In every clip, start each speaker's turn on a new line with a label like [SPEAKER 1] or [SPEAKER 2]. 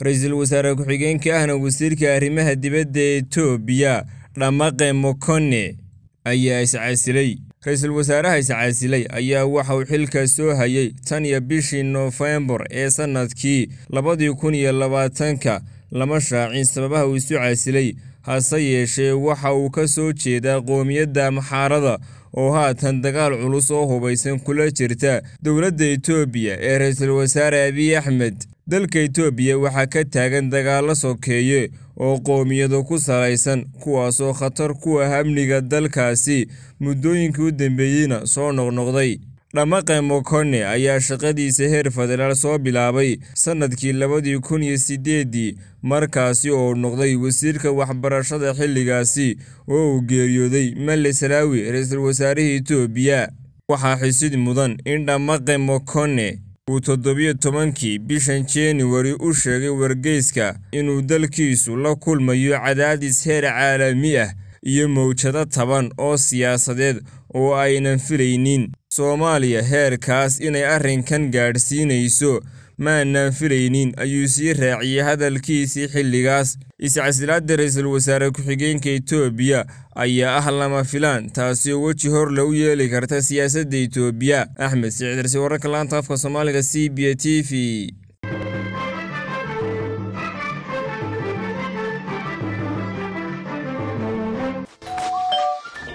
[SPEAKER 1] ra'iisul wasaare ku-xigeenka ahna wasiirka arrimaha dibadda ee etoobiya dhammaqe mokone ayaa iscasilay ra'iisul wasaaraha iscasilay ayaa waxa uu xilka soo hayay tan iyo bishii noofembar ee sannadkii labadii kun iyo labaatanka lama shaacin sababaha uu isu casilay hase yeeshee waxa uu ka soo jeedaa qoomiyadda maxaarada oo haatan dagaal culus oo hubaysan kula jirta dowladda etoobiya ee ra'iisul wasaare abiy axmed. Dalka etoobiya waxaa ka taagan dagaallo sokeeye oo qoomiyado ku salaysan kuwaasoo khatar ku ah amniga dalkaasi. Muddooyinkii u dambeeyeyna soo noqnoqday dhammaqe mokone ayaa shaqadiisa heer federaal soo bilaabay sannadkii labadii kun iyo siddeeddii markaasi oo noqday wasiirka waxbarashada xilligaasi oo uu geeriyooday melle salaawi ra'iisul wasaarihii etoobiya waxaa xisid mudan in dhammaqe mokone uu toddobiyo tobankii bishan januari u sheegay wargeyska inuu dalkiisu la kulmayo cadaadis heer caalami ah iyo mawjado taban oo siyaasadeed oo aynan filaynin. Soomaaliya heerkaas inay arrinkan gaadhsiinayso maanaan filaynin ayuu sii raaciyey hadalkiisii xilligaas. Iscasilaadda ra'iisul wasaare ku-xigeenka etoobiya ayaa ah lama filaan taasi oo weji hor la u yeeli karta siyaasadda etoobiya axmed siciid darsi wararka laanta afka soomaaliga c b t v.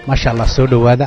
[SPEAKER 2] Maasha allah soo dhowaada